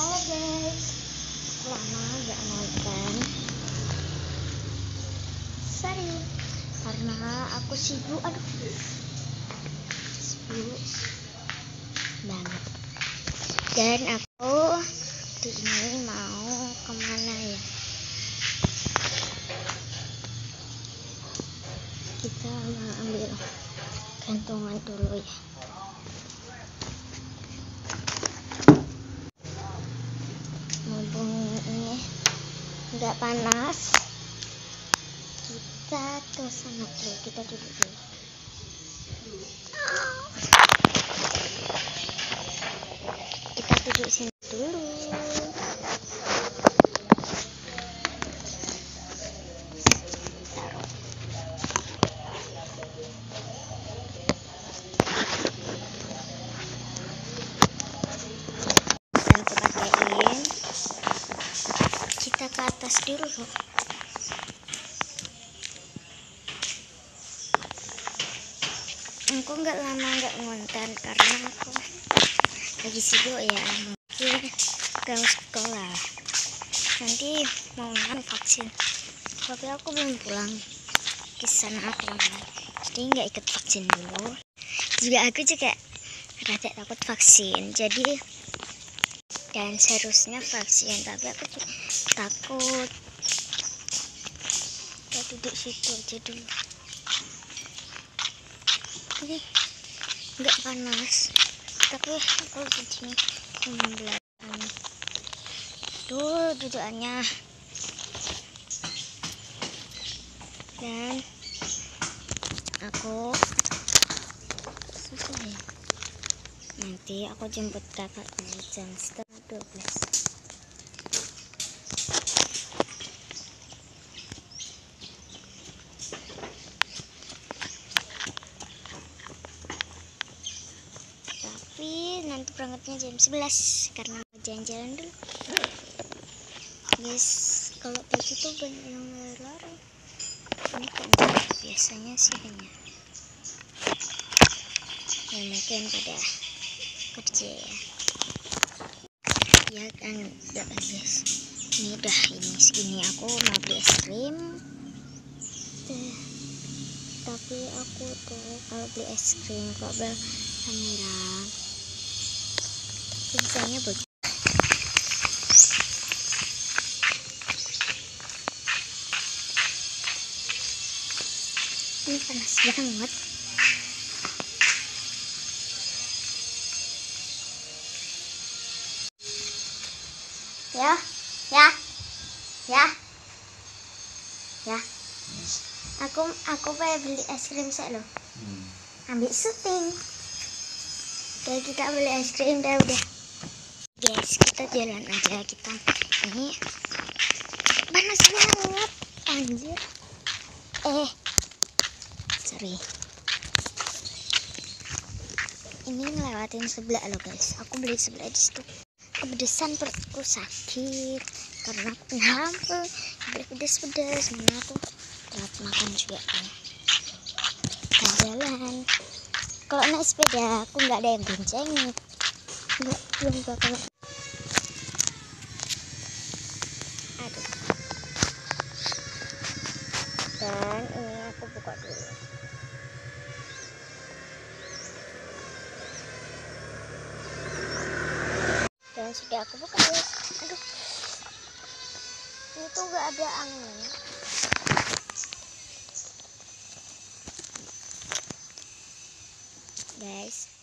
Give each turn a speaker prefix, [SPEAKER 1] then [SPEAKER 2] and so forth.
[SPEAKER 1] Halo guys, lama gak nonton. Sorry, karena aku sibuk. Aduh, sibuk banget. Dan aku di ini mau ke mana ya? Kita mau ambil gantungan dulu ya. mumpung ini nggak panas. Kita ke sana dulu kita duduk dulu atas dulu aku nggak lama nggak ngonten karena aku lagi sibuk ya. Mungkin ke sekolah. Nanti mau vaksin. Tapi aku belum pulang. Ke sana aku jadi nggak ikut vaksin dulu. Juga aku juga rada takut vaksin. Jadi dan seharusnya vaksin tapi aku takut. Kita duduk situ aja dulu. Ini nggak panas. Tapi aku di sini belakang tuh dudukannya. Dan aku ya. Nanti aku jemput kakak di jam setengah 12 tapi nanti berangkatnya jam 11 karena jalan-jalan dulu. Guys kalau pagi tuh banyak yang lari ini kan biasanya sih banyak. Ya mungkin pada kerja ya ya kan udah kan guys. Ini udah ini segini aku mau beli es krim. Eh, tapi aku tuh kalau beli es krim kok bel kamera. Pingsanya bagus. Ini panas banget ya ya ya. Ya. Aku aku pengen beli es krim sih loh ambil syuting. Oke kita beli es krim dah udah. Guys kita jalan aja kita ini. Panas banget anjir. Eh. Sorry. Ini ngelewatin sebelah loh guys. Aku beli sebelah di situ kepedesan perutku sakit karena aku hamil beli pedes-pedes mana aku telat makan juga kita jalan kalau naik sepeda aku nggak ada yang boncengin nggak belum bakal. Aduh. Dan ini aku buka dulu dan sudah aku buka guys aduh. Ini tuh nggak ada angin. Guys